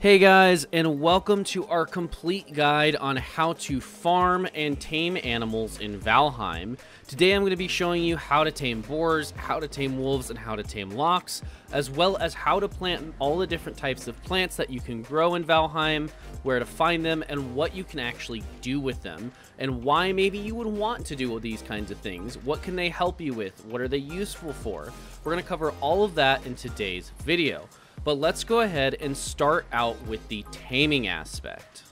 Hey guys, and welcome to our complete guide on how to farm and tame animals in Valheim. Today I'm going to be showing you how to tame boars, how to tame wolves, and how to tame lox, as well as how to plant all the different types of plants that you can grow in Valheim, where to find them, and what you can actually do with them, and why maybe you would want to do these kinds of things. What can they help you with? What are they useful for? We're going to cover all of that in today's video. But let's go ahead and start out with the taming aspect.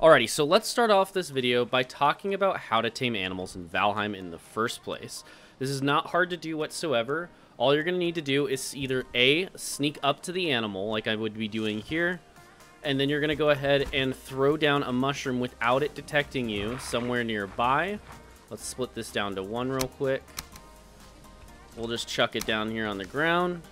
Alrighty, so let's start off this video by talking about how to tame animals in Valheim in the first place. This is not hard to do whatsoever. All you're going to need to do is either A, sneak up to the animal like I would be doing here, and then you're going to go ahead and throw down a mushroom without it detecting you somewhere nearby. Let's split this down to one real quick. We'll just chuck it down here on the ground.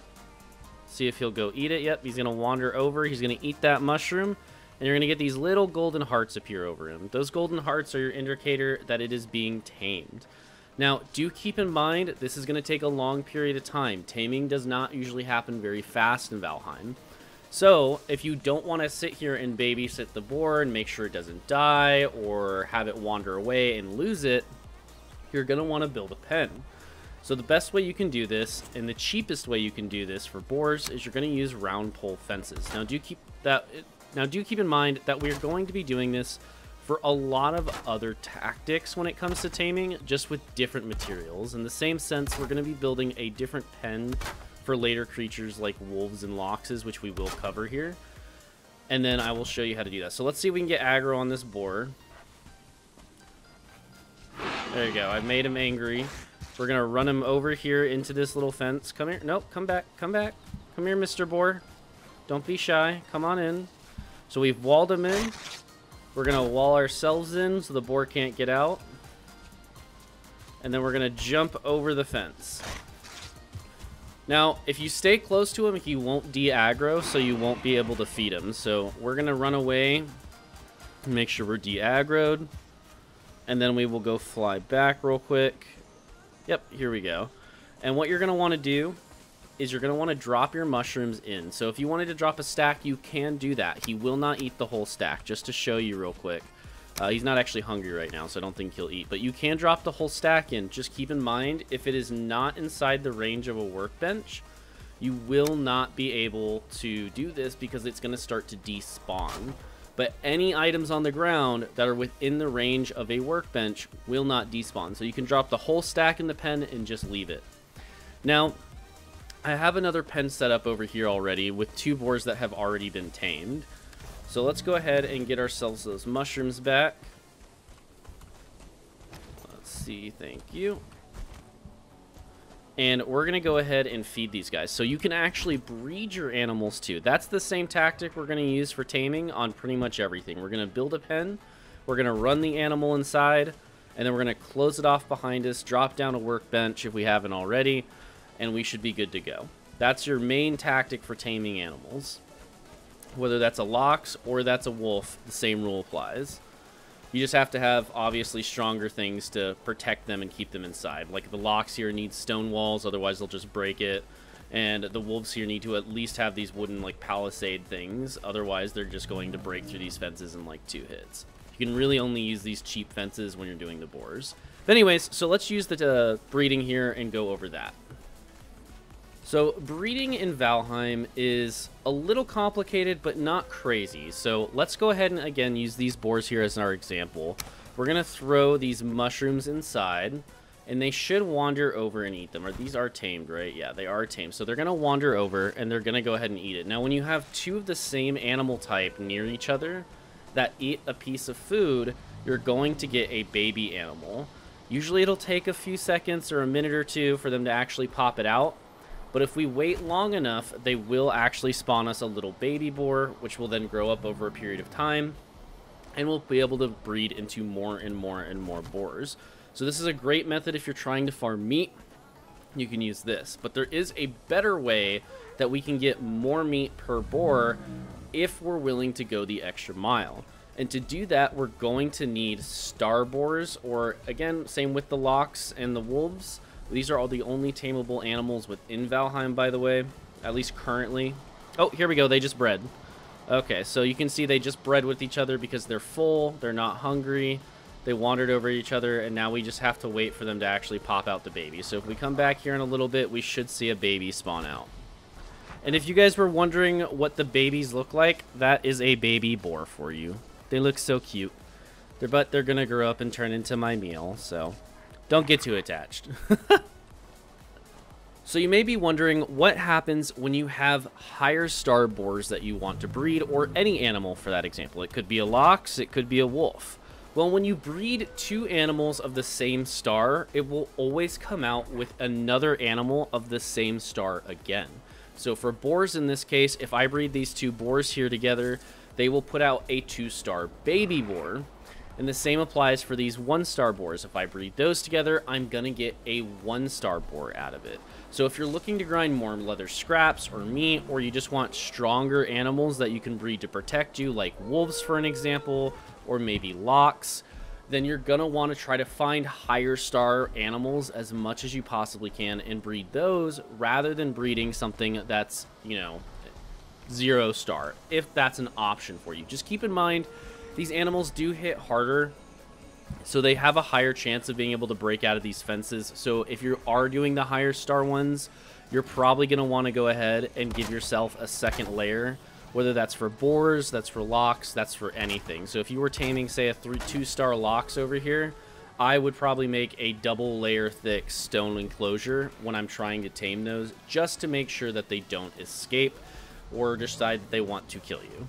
See if he'll go eat it. Yep, he's going to wander over. He's going to eat that mushroom. And you're going to get these little golden hearts appear over him. Those golden hearts are your indicator that it is being tamed. Now, do keep in mind, this is going to take a long period of time. Taming does not usually happen very fast in Valheim. So, if you don't want to sit here and babysit the boar and make sure it doesn't die or have it wander away and lose it, you're going to want to build a pen. So the best way you can do this, and the cheapest way you can do this for boars, is you're going to use round pole fences. Now do keep that now do keep in mind that we're going to be doing this for a lot of other tactics when it comes to taming, just with different materials. In the same sense, we're going to be building a different pen for later creatures like wolves and loxes, which we will cover here. And then I will show you how to do that. So let's see if we can get aggro on this boar. There you go. I've made him angry. We're going to run him over here into this little fence. Come here. Nope. Come back. Come back. Come here, Mr. Boar. Don't be shy. Come on in. So we've walled him in. We're going to wall ourselves in so the boar can't get out. And then we're going to jump over the fence. Now, if you stay close to him, he won't de-aggro, so you won't be able to feed him. So we're going to run away make sure we're de-aggroed. And then we will go fly back real quick. Yep, here we go. And what you're going to want to do is you're going to want to drop your mushrooms in. So if you wanted to drop a stack, you can do that. He will not eat the whole stack, just to show you real quick. Uh, he's not actually hungry right now, so I don't think he'll eat. But you can drop the whole stack in. Just keep in mind, if it is not inside the range of a workbench, you will not be able to do this because it's going to start to despawn. But any items on the ground that are within the range of a workbench will not despawn. So you can drop the whole stack in the pen and just leave it. Now, I have another pen set up over here already with two boars that have already been tamed. So let's go ahead and get ourselves those mushrooms back. Let's see, thank you. And we're going to go ahead and feed these guys. So you can actually breed your animals too. That's the same tactic we're going to use for taming on pretty much everything. We're going to build a pen. We're going to run the animal inside. And then we're going to close it off behind us, drop down a workbench if we haven't already, and we should be good to go. That's your main tactic for taming animals whether that's a lox or that's a wolf, the same rule applies. You just have to have, obviously, stronger things to protect them and keep them inside. Like the lox here needs stone walls, otherwise they'll just break it. And the wolves here need to at least have these wooden, like, palisade things. Otherwise, they're just going to break through these fences in, like, two hits. You can really only use these cheap fences when you're doing the boars. But anyways, so let's use the uh, breeding here and go over that. So breeding in Valheim is a little complicated, but not crazy. So let's go ahead and again use these boars here as our example. We're to throw these mushrooms inside, and they should wander over and eat them. Or these are tamed, right? Yeah, they are tamed. So they're to wander over, and they're to go ahead and eat it. Now, when you have two of the same animal type near each other that eat a piece of food, you're going to get a baby animal. Usually it'll take a few seconds or a minute or two for them to actually pop it out, but if we wait long enough, they will actually spawn us a little baby boar, which will then grow up over a period of time. And we'll be able to breed into more and more and more boars. So this is a great method if you're trying to farm meat. You can use this. But there is a better way that we can get more meat per boar if we're willing to go the extra mile. And to do that, we're going to need star boars, or again, same with the lox and the wolves. These are all the only tameable animals within Valheim, by the way, at least currently. Oh, here we go. They just bred. Okay, so you can see they just bred with each other because they're full, they're not hungry, they wandered over each other, and now we just have to wait for them to actually pop out the baby. So if we come back here in a little bit, we should see a baby spawn out. And if you guys were wondering what the babies look like, that is a baby boar for you. They look so cute. They're, but they're going to grow up and turn into my meal, so don't get too attached. so you may be wondering what happens when you have higher star boars that you want to breed, or any animal for that example. It could be a lox, it could be a wolf. Well, when you breed two animals of the same star, it will always come out with another animal of the same star again. So for boars in this case, if I breed these two boars here together, they will put out a two-star baby boar. And the same applies for these one-star boars. If I breed those together, I'm going to get a one-star boar out of it. So if you're looking to grind more leather scraps or meat, or you just want stronger animals that you can breed to protect you, like wolves for an example, or maybe lox, then you're going to want to try to find higher star animals as much as you possibly can and breed those rather than breeding something that's, you know, zero star, if that's an option for you. Just keep in mind, these animals do hit harder, so they have a higher chance of being able to break out of these fences. So if you are doing the higher star ones, you're probably going to want to go ahead and give yourself a second layer whether that's for boars, that's for lox, that's for anything. So if you were taming, say, a three, two-star lox over here, I would probably make a double layer thick stone enclosure when I'm trying to tame those, just to make sure that they don't escape or decide that they want to kill you.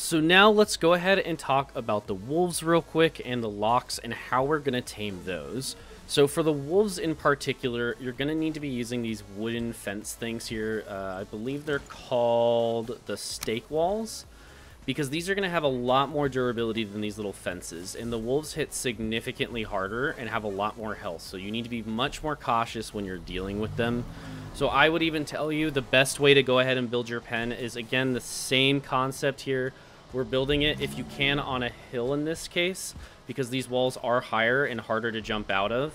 So now let's go ahead and talk about the wolves real quick and the lox and how we're going to tame those. So for the wolves in particular, you're going to need to be using these wooden fence things here. Uh, I believe they're called the stake walls because these are going to have a lot more durability than these little fences. And the wolves hit significantly harder and have a lot more health. So you need to be much more cautious when you're dealing with them. So I would even tell you the best way to go ahead and build your pen is, again, the same concept here. We're building it, if you can, on a hill in this case because these walls are higher and harder to jump out of.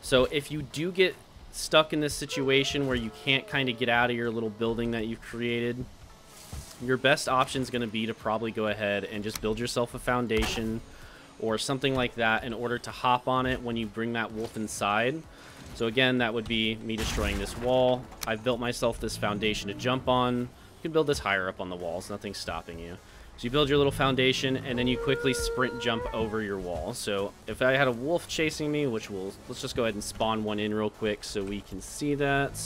So if you do get stuck in this situation where you can't kind of get out of your little building that you've created, your best option is going to be to probably go ahead and just build yourself a foundation or something like that in order to hop on it when you bring that wolf inside. So again, that would be me destroying this wall. I've built myself this foundation to jump on. You can build this higher up on the walls. Nothing's stopping you. So you build your little foundation, and then you quickly sprint jump over your wall. So if I had a wolf chasing me, which will let's just go ahead and spawn one in real quick so we can see that.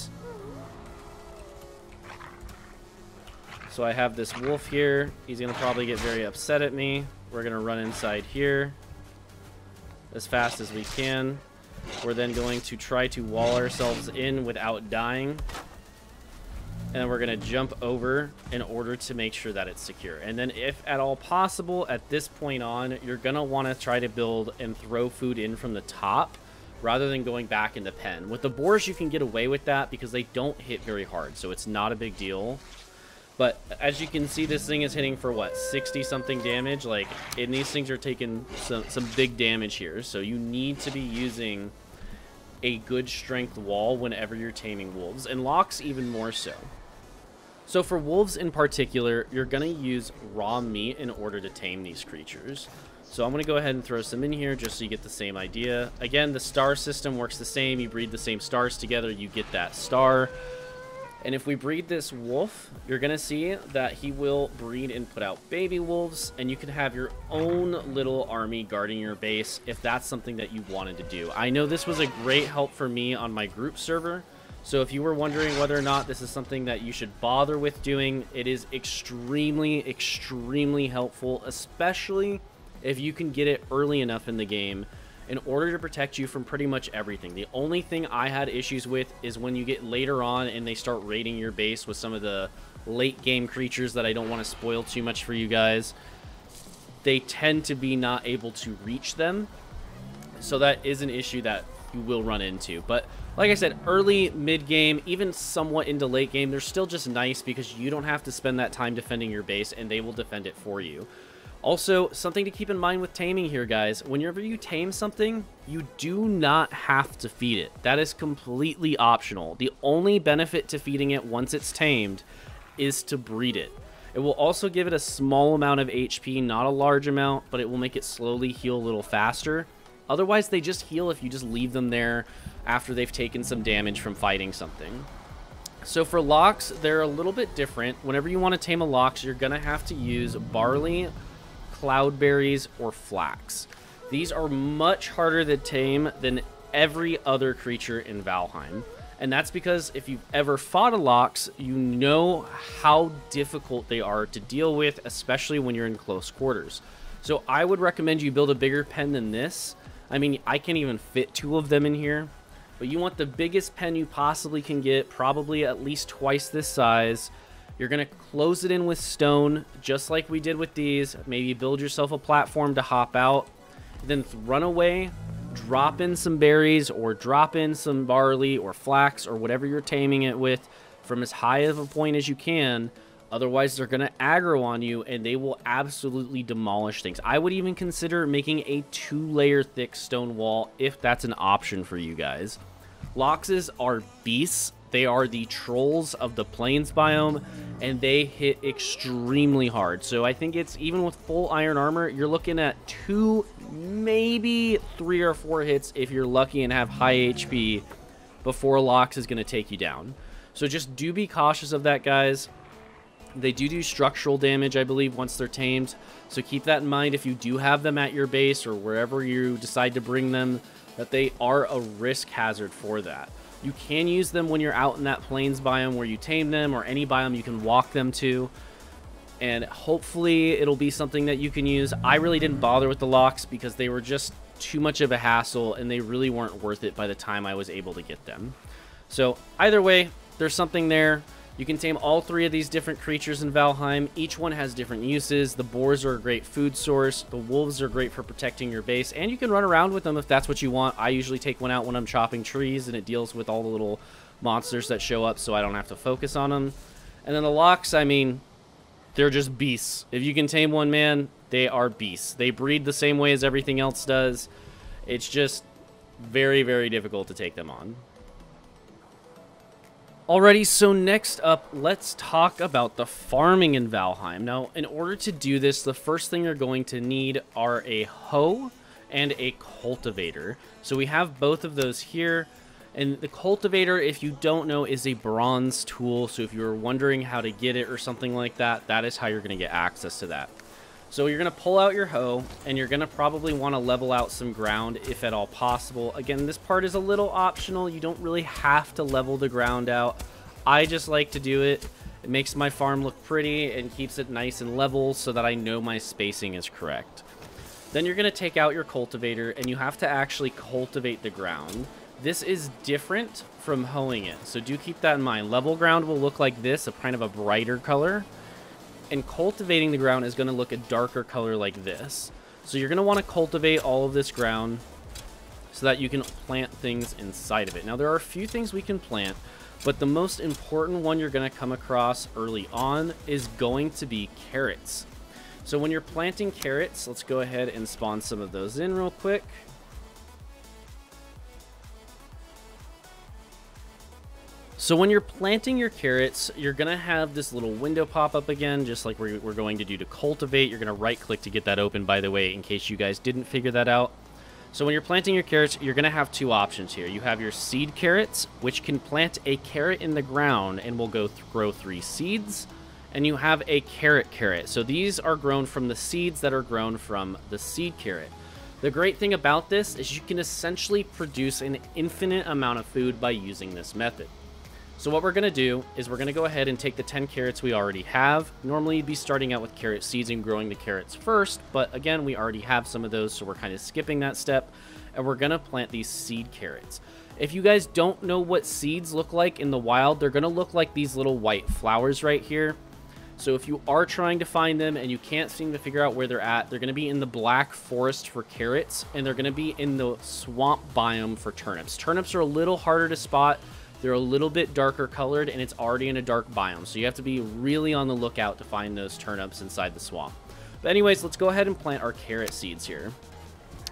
So I have this wolf here. He's going to probably get very upset at me. We're going to run inside here as fast as we can. We're then going to try to wall ourselves in without dying and we're going to jump over in order to make sure that it's secure. And then if at all possible, at this point on, you're going to want to try to build and throw food in from the top rather than going back in the pen. With the boars, you can get away with that because they don't hit very hard, so it's not a big deal. But as you can see, this thing is hitting for, what, 60-something damage? Like, and these things are taking some, some big damage here, so you need to be using a good strength wall whenever you're taming wolves, and lox even more so. So for wolves in particular, you're going to use raw meat in order to tame these creatures. So I'm going to go ahead and throw some in here just so you get the same idea. Again, the star system works the same. You breed the same stars together, you get that star. And if we breed this wolf, you're going to see that he will breed and put out baby wolves, and you can have your own little army guarding your base if that's something that you wanted to do. I know this was a great help for me on my group server, so if you were wondering whether or not this is something that you should bother with doing, it is extremely, extremely helpful, especially if you can get it early enough in the game in order to protect you from pretty much everything. The only thing I had issues with is when you get later on and they start raiding your base with some of the late game creatures that I don't want to spoil too much for you guys. They tend to be not able to reach them. So that is an issue that you will run into. But like I said, early, mid-game, even somewhat into late game, they're still just nice because you don't have to spend that time defending your base and they will defend it for you. Also, something to keep in mind with taming here, guys. Whenever you tame something, you do not have to feed it. That is completely optional. The only benefit to feeding it once it's tamed is to breed it. It will also give it a small amount of HP, not a large amount, but it will make it slowly heal a little faster. Otherwise, they just heal if you just leave them there after they've taken some damage from fighting something. So for lox, they're a little bit different. Whenever you want to tame a lox, you're going to have to use barley, cloudberries, or flax. These are much harder to tame than every other creature in Valheim. And that's because if you've ever fought a lox, you know how difficult they are to deal with, especially when you're in close quarters. So I would recommend you build a bigger pen than this. I mean, I can't even fit two of them in here. But you want the biggest pen you possibly can get, probably at least twice this size. You're to close it in with stone, just like we did with these. Maybe build yourself a platform to hop out. Then run away, drop in some berries, or drop in some barley or flax or whatever you're taming it with from as high of a point as you can. Otherwise, they're going to aggro on you and they will absolutely demolish things. I would even consider making a two-layer thick stone wall if that's an option for you guys. Loxes are beasts they are the trolls of the plains biome, and they hit extremely hard. So I think it's, even with full iron armor, you're looking at two, maybe three or four hits if you're lucky and have high HP before Lox is going to take you down. So just do be cautious of that, guys. They do do structural damage, I believe, once they're tamed. So keep that in mind if you do have them at your base or wherever you decide to bring them, that they are a risk hazard for that. You can use them when you're out in that plains biome where you tame them or any biome you can walk them to. And hopefully it'll be something that you can use. I really didn't bother with the lox because they were just too much of a hassle and they really weren't worth it by the time I was able to get them. So either way, there's something there. You can tame all three of these different creatures in Valheim. Each one has different uses. The boars are a great food source. The wolves are great for protecting your base. And you can run around with them if that's what you want. I usually take one out when I'm chopping trees and it deals with all the little monsters that show up so I don't have to focus on them. And then the lox, I mean, they're just beasts. If you can tame one man, they are beasts. They breed the same way as everything else does. It's just very, very difficult to take them on. Alrighty, so next up, let's talk about the farming in Valheim. Now, in order to do this, the first thing you're going to need are a hoe and a cultivator. So we have both of those here. And the cultivator, if you don't know, is a bronze tool. So if you're wondering how to get it or something like that, that is how you're going to get access to that. So you're going to pull out your hoe, and you're going to probably want to level out some ground if at all possible. Again, this part is a little optional. You don't really have to level the ground out. I just like to do it. It makes my farm look pretty and keeps it nice and level so that I know my spacing is correct. Then you're going to take out your cultivator, and you have to actually cultivate the ground. This is different from hoeing it, so do keep that in mind. Level ground will look like this, a kind of a brighter color and cultivating the ground is going to look a darker color like this. So you're going to want to cultivate all of this ground so that you can plant things inside of it. Now there are a few things we can plant, but the most important one you're going to come across early on is going to be carrots. So when you're planting carrots, let's go ahead and spawn some of those in real quick. So when you're planting your carrots, you're to have this little window pop up again, just like we're, going to do to cultivate. You're to right click to get that open, by the way, in case you guys didn't figure that out. So when you're planting your carrots, you're to have two options here. You have your seed carrots, which can plant a carrot in the ground and will go th grow three seeds. And you have a carrot carrot. So these are grown from the seeds that are grown from the seed carrot. The great thing about this is you can essentially produce an infinite amount of food by using this method. So what we're going to do is we're going to go ahead and take the 10 carrots we already have. Normally you'd be starting out with carrot seeds and growing the carrots first, but again, we already have some of those, so we're kind of skipping that step. And we're going to plant these seed carrots. If you guys don't know what seeds look like in the wild, they're going to look like these little white flowers right here. So if you are trying to find them and you can't seem to figure out where they're at, they're going to be in the black forest for carrots, and they're going to be in the swamp biome for turnips. Turnips are a little harder to spot they're a little bit darker colored and it's already in a dark biome. So you have to be really on the lookout to find those turnips inside the swamp. But anyways, let's go ahead and plant our carrot seeds here.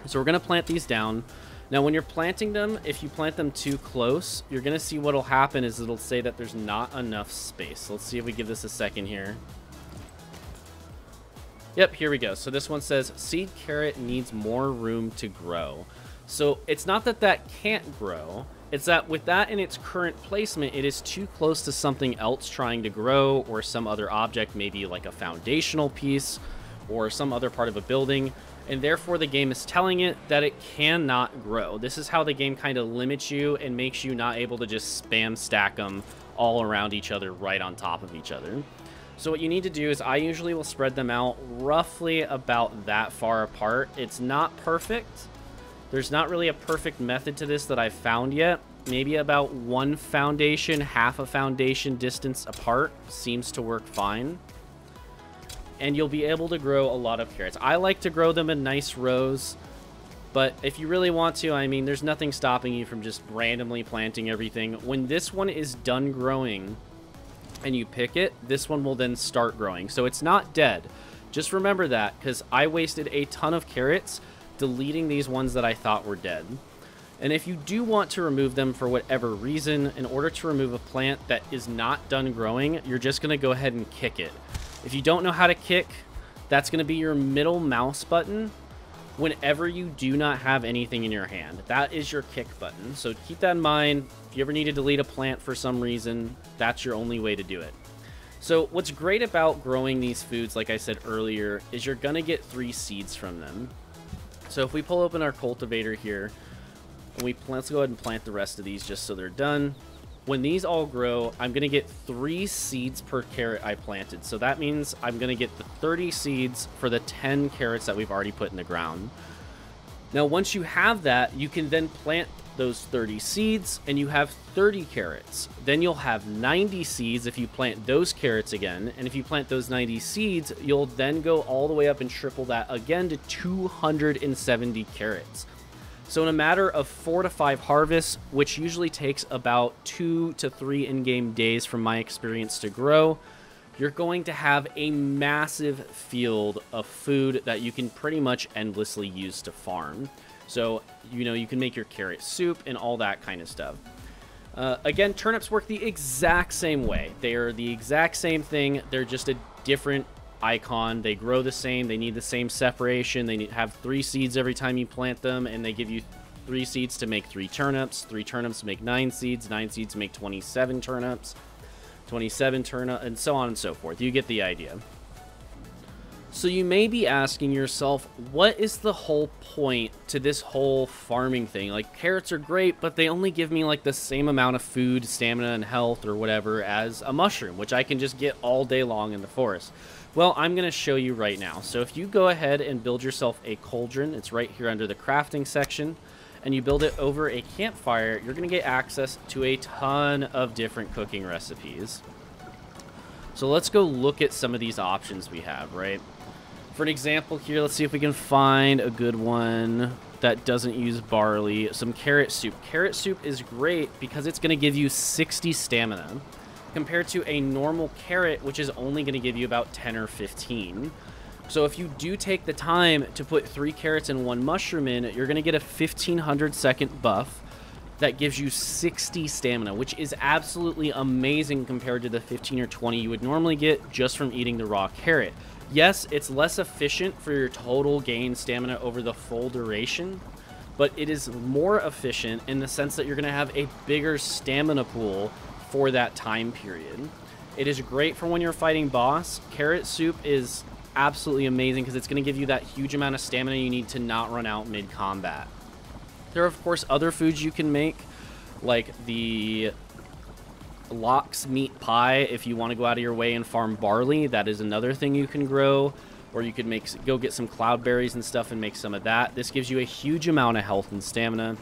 So we're going to plant these down. Now, when you're planting them, if you plant them too close, you're going to see what will happen is it'll say that there's not enough space. let's see if we give this a second here. Yep, here we go. So this one says, seed carrot needs more room to grow. So it's not that that can't grow. It's that with that in its current placement, it is too close to something else trying to grow or some other object, maybe like a foundational piece or some other part of a building and therefore the game is telling it that it cannot grow. This is how the game kind of limits you and makes you not able to just spam stack them all around each other right on top of each other. So what you need to do is I usually will spread them out roughly about that far apart. It's not perfect. There's not really a perfect method to this that I've found yet. Maybe about one foundation, half a foundation distance apart seems to work fine and you'll be able to grow a lot of carrots. I like to grow them in nice rows, but if you really want to, I mean, there's nothing stopping you from just randomly planting everything. When this one is done growing and you pick it, this one will then start growing. So it's not dead. Just remember that, because I wasted a ton of carrots deleting these ones that I thought were dead. And if you do want to remove them for whatever reason, in order to remove a plant that is not done growing, you're just going to go ahead and kick it. If you don't know how to kick, that's going to be your middle mouse button whenever you do not have anything in your hand. That is your kick button. So keep that in mind. If you ever need to delete a plant for some reason, that's your only way to do it. So what's great about growing these foods, like I said earlier, is you're going to get three seeds from them. So if we pull open our cultivator here, we let's go ahead and plant the rest of these just so they're done when these all grow, I'm going to get three seeds per carrot I planted. So that means I'm going to get the 30 seeds for the 10 carrots that we've already put in the ground. Now, once you have that, you can then plant those 30 seeds and you have 30 carrots. Then you'll have 90 seeds if you plant those carrots again. And if you plant those 90 seeds, you'll then go all the way up and triple that again to 270 carrots. So in a matter of four to five harvests, which usually takes about two to three in-game days from my experience to grow, you're going to have a massive field of food that you can pretty much endlessly use to farm. So, you know, you can make your carrot soup and all that kind of stuff. Uh, again, turnips work the exact same way. They are the exact same thing. They're just a different icon. They grow the same. They need the same separation. They need, have three seeds every time you plant them, and they give you three seeds to make three turnips. Three turnips make nine seeds. Nine seeds make 27 turnips. 27 turnip, and so on and so forth. You get the idea. So you may be asking yourself, what is the whole point to this whole farming thing? Like, carrots are great, but they only give me, like, the same amount of food, stamina, and health, or whatever, as a mushroom, which I can just get all day long in the forest. Well, I'm going to show you right now. So if you go ahead and build yourself a cauldron, it's right here under the crafting section, and you build it over a campfire, you're going to get access to a ton of different cooking recipes. So let's go look at some of these options we have, right? For an example here, let's see if we can find a good one that doesn't use barley. Some carrot soup. Carrot soup is great because it's going to give you 60 stamina compared to a normal carrot, which is only going to give you about 10 or 15. So if you do take the time to put three carrots and one mushroom in, you're going to get a 1500 second buff that gives you 60 stamina, which is absolutely amazing compared to the 15 or 20 you would normally get just from eating the raw carrot. Yes, it's less efficient for your total gain stamina over the full duration, but it is more efficient in the sense that you're going to have a bigger stamina pool for that time period. It is great for when you're fighting boss. Carrot soup is absolutely amazing because it's going to give you that huge amount of stamina you need to not run out mid-combat. There are, of course, other foods you can make, like the lox meat pie if you want to go out of your way and farm barley. That is another thing you can grow. Or you could make go get some cloudberries and stuff and make some of that. This gives you a huge amount of health and stamina.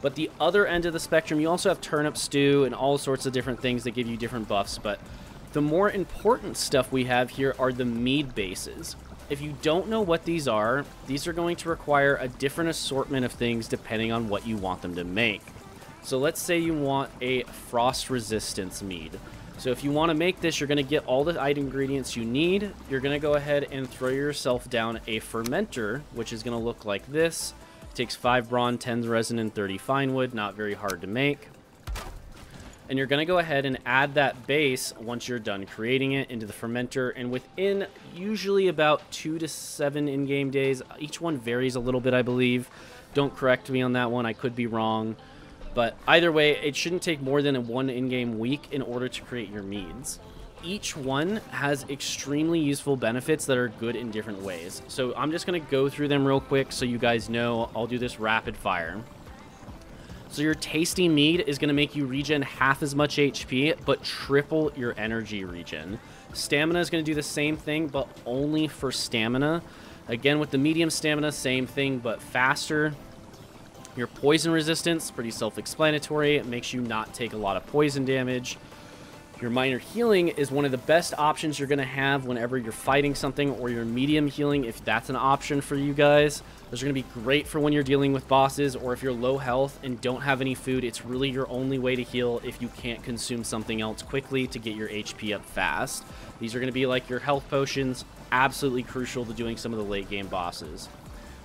But the other end of the spectrum, you also have turnip stew and all sorts of different things that give you different buffs. But the more important stuff we have here are the mead bases. If you don't know what these are, these are going to require a different assortment of things depending on what you want them to make. So let's say you want a frost resistance mead. So if you want to make this, you're going to get all the item ingredients you need. You're going to go ahead and throw yourself down a fermenter, which is going to look like this. It takes 5 bronze, 10 resin, and 30 fine wood. Not very hard to make. And you're going to go ahead and add that base once you're done creating it into the fermenter. And within usually about 2 to 7 in-game days, each one varies a little bit, I believe. Don't correct me on that one. I could be wrong. But either way, it shouldn't take more than one in-game week in order to create your meads. Each one has extremely useful benefits that are good in different ways. So I'm just going to go through them real quick so you guys know. I'll do this rapid fire. So your tasty mead is going to make you regen half as much HP, but triple your energy regen. Stamina is going to do the same thing, but only for stamina. Again, with the medium stamina, same thing, but faster. Your poison resistance, pretty self-explanatory. It makes you not take a lot of poison damage. Your minor healing is one of the best options you're going to have whenever you're fighting something, or your medium healing, if that's an option for you guys. Those are going to be great for when you're dealing with bosses, or if you're low health and don't have any food, it's really your only way to heal if you can't consume something else quickly to get your HP up fast. These are going to be like your health potions, absolutely crucial to doing some of the late game bosses.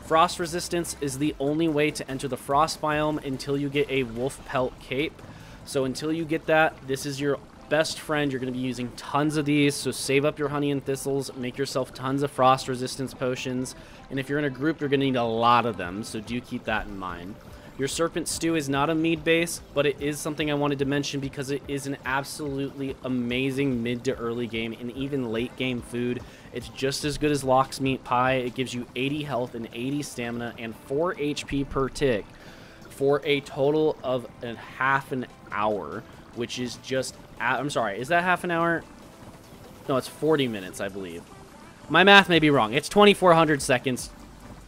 Frost resistance is the only way to enter the frost biome until you get a wolf pelt cape. So until you get that, this is your best friend. You're going to be using tons of these, so save up your honey and thistles, make yourself tons of frost resistance potions, and if you're in a group, you're going to need a lot of them, so do keep that in mind. Your Serpent Stew is not a mead base, but it is something I wanted to mention because it is an absolutely amazing mid to early game and even late game food. It's just as good as Lox Meat Pie. It gives you 80 health and 80 stamina and 4 HP per tick for a total of a half an hour, which is just... I'm sorry, is that half an hour? No, it's 40 minutes, I believe. My math may be wrong. It's 2,400 seconds.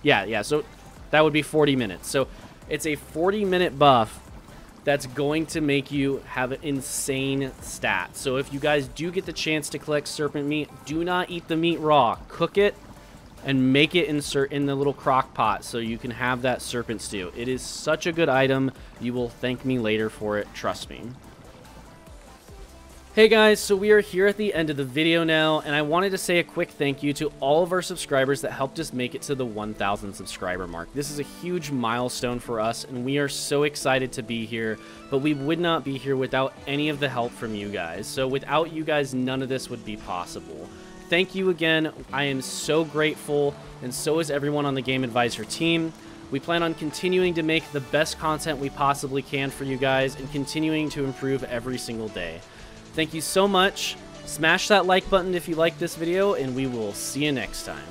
Yeah, yeah, so that would be 40 minutes. So it's a 40 minute buff that's going to make you have an insane stats. So if you guys do get the chance to collect serpent meat, do not eat the meat raw. Cook it and make it insert in the little crock pot so you can have that serpent stew. It is such a good item. You will thank me later for it. Trust me. Hey guys, so we are here at the end of the video now, and I wanted to say a quick thank you to all of our subscribers that helped us make it to the 1,000 subscriber mark. This is a huge milestone for us, and we are so excited to be here, but we would not be here without any of the help from you guys. So without you guys, none of this would be possible. Thank you again. I am so grateful, and so is everyone on the Game Advisor team. We plan on continuing to make the best content we possibly can for you guys and continuing to improve every single day. Thank you so much. Smash that like button if you like this video, and we will see you next time.